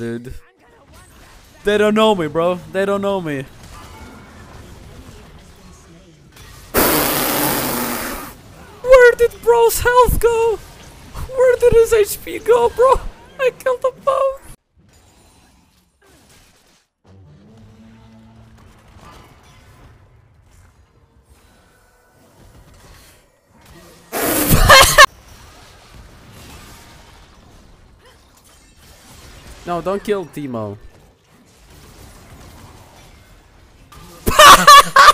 dude. They don't know me, bro. They don't know me. Where did bro's health go? Where did his HP go, bro? I killed them No, don't kill Teemo.